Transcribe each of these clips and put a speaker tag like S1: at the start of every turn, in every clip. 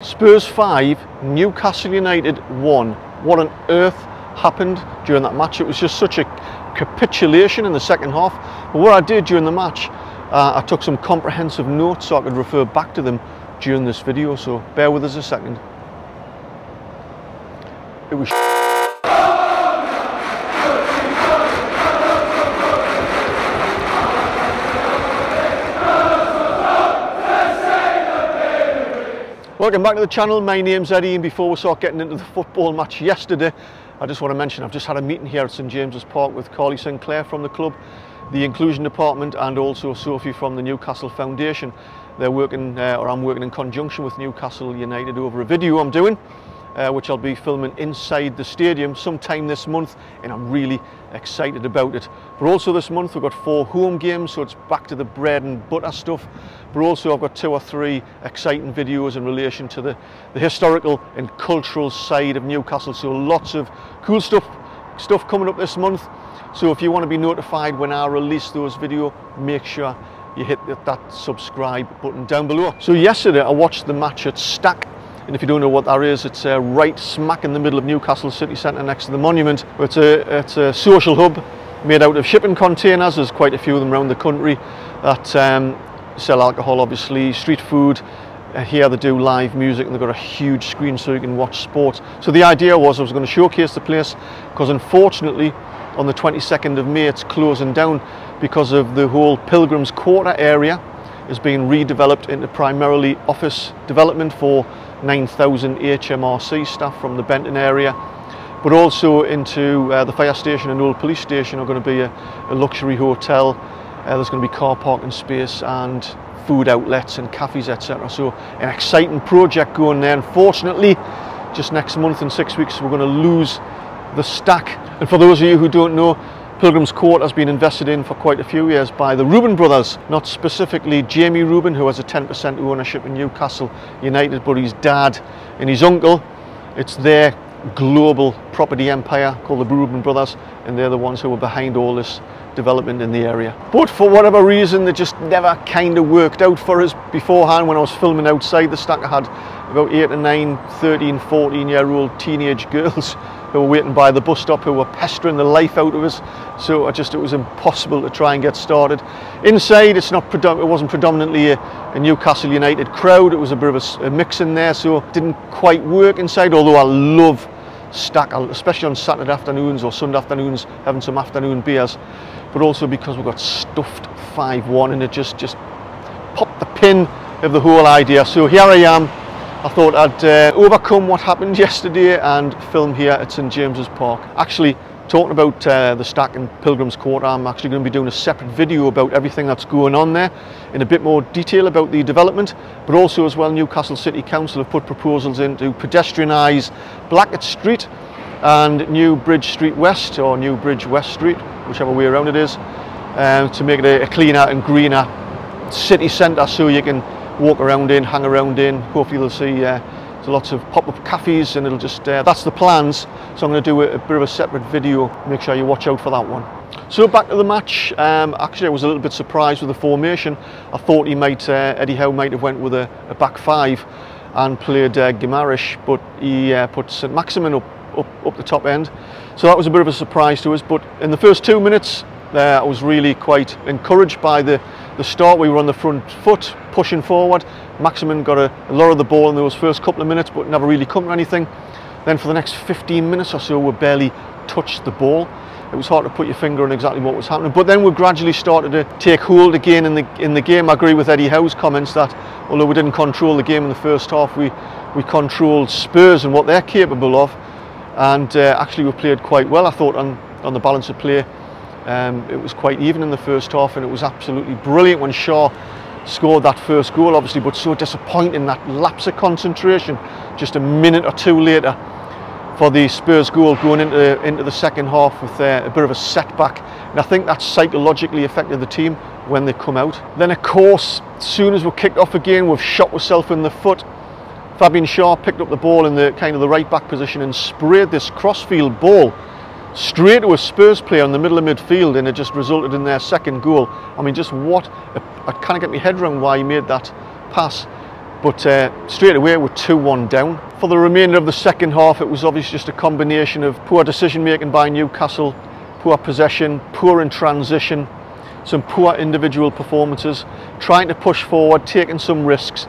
S1: Spurs 5, Newcastle United 1. What on earth happened during that match? It was just such a capitulation in the second half. But what I did during the match, uh, I took some comprehensive notes so I could refer back to them during this video. So bear with us a second. It was Welcome back to the channel, my name's Eddie and before we start getting into the football match yesterday I just want to mention I've just had a meeting here at St James's Park with Carly Sinclair from the club, the inclusion department and also Sophie from the Newcastle Foundation. They're working, uh, or I'm working in conjunction with Newcastle United over a video I'm doing uh, which I'll be filming inside the stadium sometime this month and I'm really excited about it. But also this month we've got four home games so it's back to the bread and butter stuff but also I've got two or three exciting videos in relation to the, the historical and cultural side of Newcastle so lots of cool stuff stuff coming up this month so if you want to be notified when I release those videos make sure you hit that subscribe button down below. So yesterday I watched the match at Stack and if you don't know what that is, it's uh, right smack in the middle of Newcastle city centre next to the monument. It's a, it's a social hub made out of shipping containers. There's quite a few of them around the country that um, sell alcohol, obviously, street food. Uh, here they do live music and they've got a huge screen so you can watch sport. So the idea was I was going to showcase the place because unfortunately on the 22nd of May it's closing down because of the whole Pilgrims Quarter area is being redeveloped into primarily office development for 9,000 HMRC staff from the Benton area but also into uh, the fire station and old police station are going to be a, a luxury hotel. Uh, there's going to be car parking space and food outlets and cafes etc so an exciting project going there. Unfortunately just next month in six weeks we're going to lose the stack. And for those of you who don't know Pilgrim's Court has been invested in for quite a few years by the Reuben brothers, not specifically Jamie Reuben, who has a 10% ownership in Newcastle United, but his dad and his uncle. It's their global property empire called the Reuben brothers, and they're the ones who were behind all this development in the area. But for whatever reason, they just never kind of worked out for us beforehand when I was filming outside the stack. I had about 8 and 9, 13, 14 year old teenage girls who were waiting by the bus stop who were pestering the life out of us. So I just it was impossible to try and get started. Inside it's not it wasn't predominantly a, a, Newcastle United crowd. It was a bit of a, a mix in there so it didn't quite work inside although I love stack especially on Saturday afternoons or Sunday afternoons having some afternoon beers but also because we got stuffed 5-1 and it just just popped the pin of the whole idea. So here I am I thought I'd uh, overcome what happened yesterday and film here at St James's Park. Actually, talking about uh, the Stack and Pilgrims Court, I'm actually going to be doing a separate video about everything that's going on there in a bit more detail about the development, but also as well Newcastle City Council have put proposals in to pedestrianise Blackett Street and New Bridge Street West or New Bridge West Street, whichever way around it is, um, to make it a cleaner and greener city centre so you can walk around in, hang around in. Hopefully you'll see uh, lots of pop-up cafes and it'll just, uh, that's the plans. So I'm going to do a, a, bit of a separate video. Make sure you watch out for that one. So back to the match. Um, actually, I was a little bit surprised with the formation. I thought he might, uh, Eddie Howe might have went with a, a back five and played uh, Guimaraes, but he uh, put St Maximin up, up, up the top end. So that was a bit of a surprise to us. But in the first two minutes, uh, I was really quite encouraged by the, the start. We were on the front foot, pushing forward. Maximin got a, lot of the ball in those first couple of minutes, but never really come to anything. Then for the next 15 minutes or so, we barely touched the ball. It was hard to put your finger on exactly what was happening. But then we gradually started to take hold again in the in the game. I agree with Eddie Howe's comments that although we didn't control the game in the first half, we we controlled Spurs and what they're capable of. And uh, actually, we played quite well. I thought on on the balance of play um, it was quite even in the first half and it was absolutely brilliant when Schär scored that first goal obviously but so disappointing that lapse of concentration just a minute or two later for the Spurs goal going into, into the second half with uh, a bit of a setback and I think that psychologically affected the team when they come out. Then of course as soon as we kicked off again we've shot ourselves in the foot Fabian Schär picked up the ball in the kind of the right back position and sprayed this crossfield ball straight to a Spurs player in the middle of midfield and it just resulted in their second goal. I mean, just what, I can't get my head around why he made that pass. but uh, straight away we're 2-1 down. For the remainder of the second half it was obviously just a combination of poor decision making by Newcastle, poor possession, poor in transition, some poor individual performances, trying to push forward, taking some risks,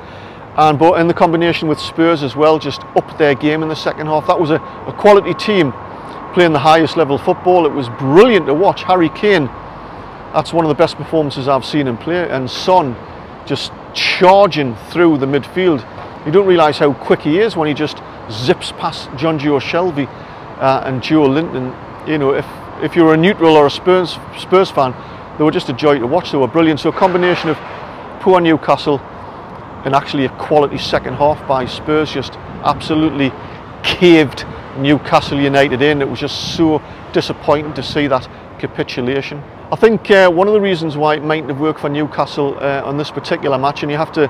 S1: and but in the combination with Spurs as well, just up their game in the second half. That was a, a quality team playing the highest level football. It was brilliant to watch. Harry Kane, that's one of the best performances I've seen him play, and Son just charging through the midfield. You don't realise how quick he is when he just zips past Jonjo Shelvey uh, and Joelinton. You know, if if you're a neutral or a Spurs Spurs fan, they were just a joy to watch. They were brilliant. So a combination of poor Newcastle and actually a quality second half by Spurs just absolutely caved Newcastle United in. It was just so disappointing to see that capitulation. I think uh, one of the reasons why it mightn't have worked for Newcastle uh, on this particular match, and you have to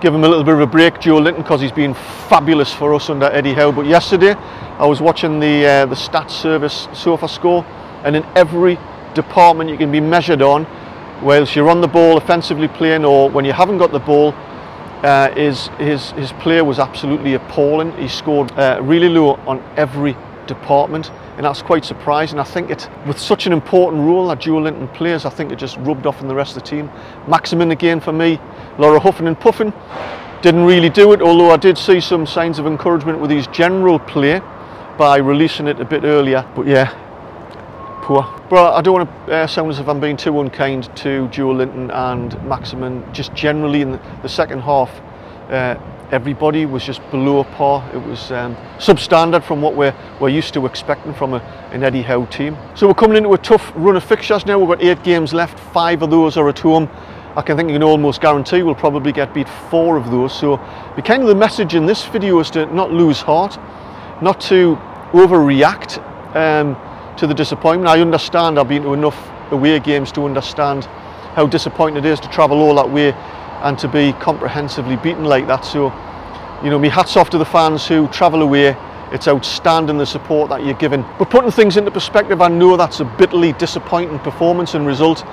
S1: give him a little bit of a break, Joelinton, because he's been fabulous for us under Eddie Howe. But yesterday, I was watching the uh, the stats service SofaScore, and in every department you can be measured on, whilst you're on the ball offensively playing, or when you haven't got the ball, uh, his, his, his play was absolutely appalling. He scored uh, really low on every department and that's quite surprising. I think it, with such an important role that Joelinton plays, I think it just rubbed off on the rest of the team. Maximin again for me, Laura huffing and puffing. Didn't really do it, although I did see some signs of encouragement with his general play by releasing it a bit earlier. But yeah, poor. But I don't want to uh, sound as if I'm being too unkind to Joelinton and Maximin. Just generally in the, the second half, uh, everybody was just below par. It was um, substandard from what we're, we're used to expecting from a, an Eddie Howe team. So we're coming into a tough run of fixtures now. We've got eight games left. Five of those are at home. I can think you can almost guarantee we'll probably get beat four of those. So the kind of the message in this video is to not lose heart, not to overreact um, to the disappointment. I understand I've been to enough away games to understand how disappointing it is to travel all that way and to be comprehensively beaten like that. So, you know, me hats off to the fans who travel away. It's outstanding the support that you're given. But putting things into perspective, I know that's a bitterly disappointing performance and result,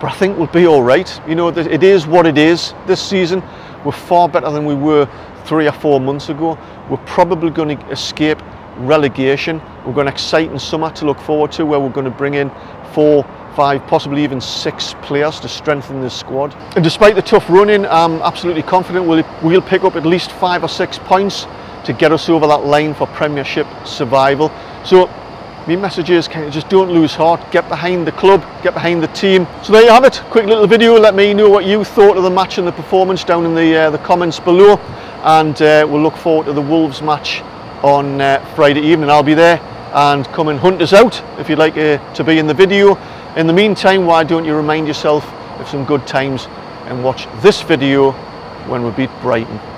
S1: but I think we'll be all right. You know, it is what it is this season. We're far better than we were three or four months ago. We're probably going to escape relegation. We've got an exciting summer to look forward to where we're going to bring in four five, possibly even six players to strengthen the squad. And despite the tough running, I'm absolutely confident we'll, we'll pick up at least five or six points to get us over that line for Premiership survival. So my message is just don't lose heart, get behind the club, get behind the team. So there you have it, quick little video, let me know what you thought of the match and the performance down in the, uh, the comments below and uh, we'll look forward to the Wolves match on uh, Friday evening. I'll be there and come and hunt us out if you'd like uh, to be in the video. In the meantime, why don't you remind yourself of some good times and watch this video when we beat Brighton.